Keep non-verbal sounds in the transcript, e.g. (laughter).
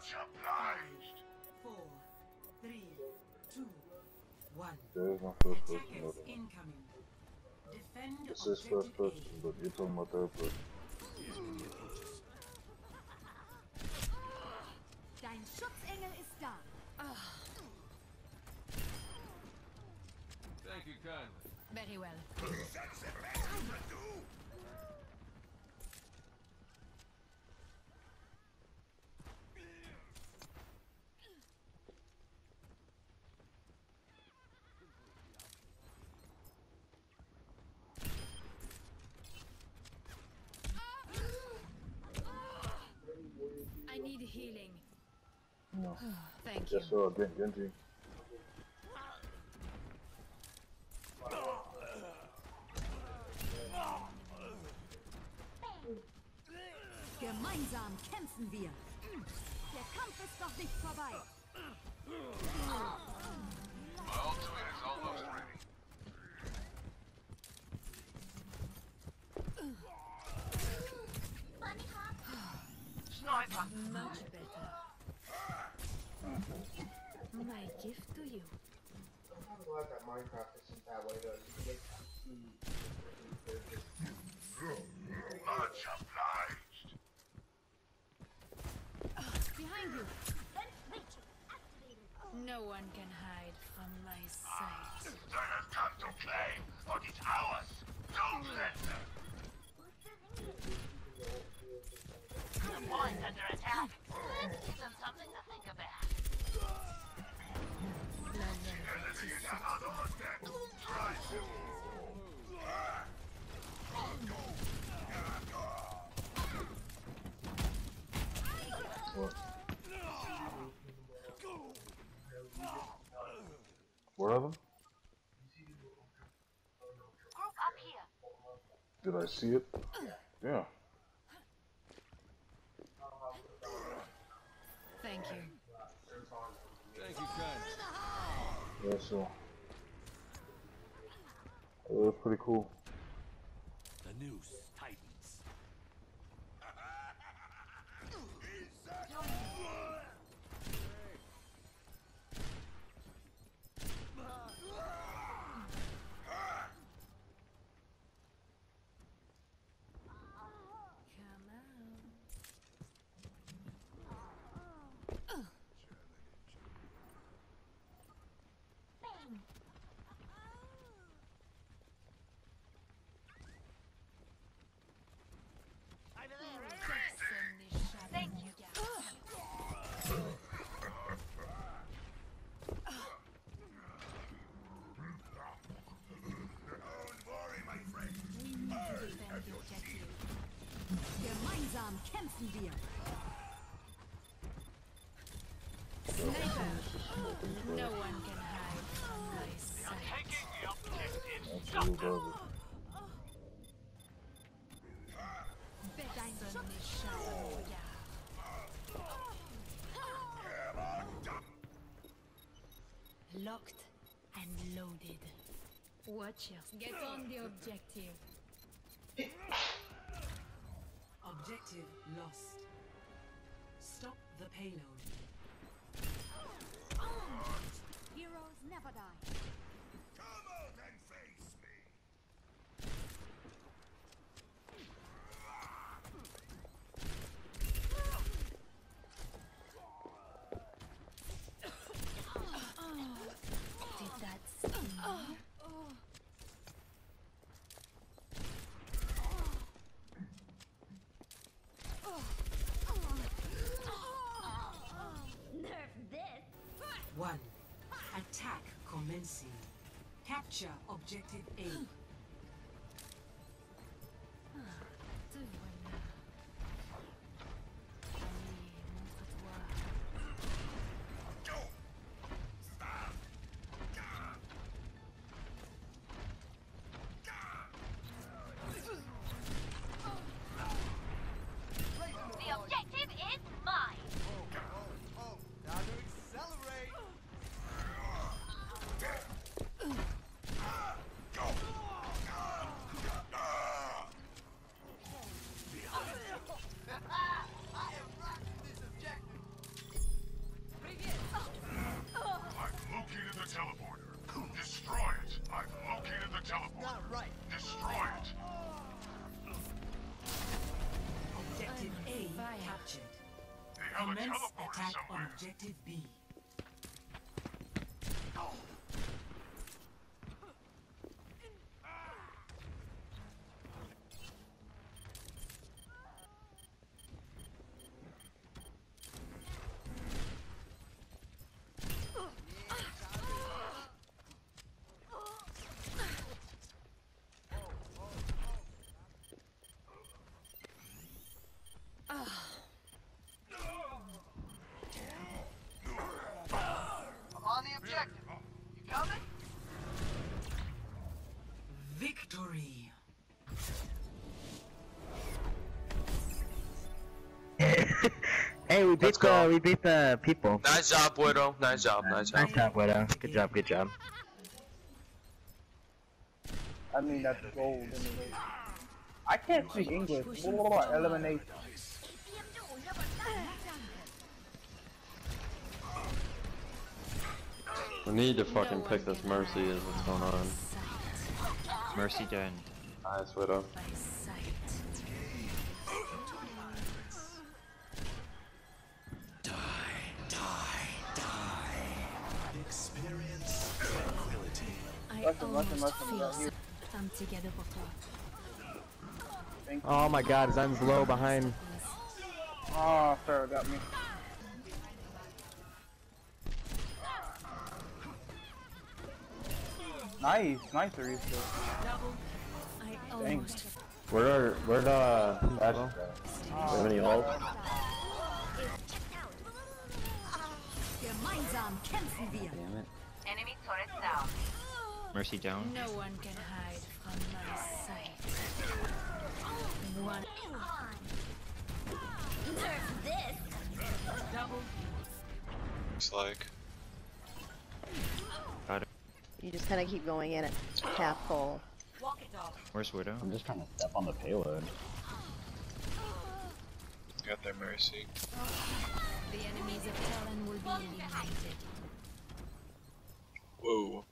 Much obliged. Four, three, two, one. There is no first person Attackers incoming. Defend This is first objective person, but you're talking about third person. Dein Schutzengel ist da. Thank you kindly. Very well. Healing. No. Thank you. Yes, sir. Gen- Genji. Gemeinsam kämpfen wir. Der Kampf ist noch nicht vorbei. My ultimate is almost ready. Sniper. Much better. My gift to you. I'm glad that Minecraft isn't that way though. You can make. Much obliged. Behind you. No one can hide from my sight. To claim what is ours. Don't let them. Your point under attack. Let's give them something to think about. Enemy is another on deck. Try to. What? Where of them? Group up here. Did I see it? Yeah. Thank you. Thank you kindly. Yeah, so. It was pretty cool. The noose tightens. (laughs) Come on. Over there, eh? Thank you. Don't worry, my friend. We need to defend the objective. Gemeinsam kämpfen wir. Sniper. No one can hide from my sight. Taking the objective. Absolute garbage. Dein Schutzengel. Locked and loaded. Watch Watchers, get on the objective. Objective lost. Stop the payload. Heroes never die. Capture objective A. Commence attack on objective B. Victory. Hey, we beat Let's the we beat the people. Nice job, Widow. Nice job, nice job. Nice job, Widow. Good job, good job. I mean, that's gold anyway. I can't speak English. Blah, blah, blah, elimination. We need to fucking pick this Mercy is what's going on. Mercy down. Nice Widow. By sight. Experience tranquility. I Listen, listen, almost listen, feel down here. some together before. Oh my god, Zen's low behind. Ah, oh, sir, got me. Nice, nice Orisa. I almost Where are where the uh, Ash go? Do you have any ult? gemeinsam. Damn it. Enemy turret down. Mercy down. No one can hide from my sight. One. Looks like. You just kind of keep going in it, half full. Where's Widow? I'm just trying to step on the payload. Got their mercy. The enemies of Talon will be eliminated. Whoa.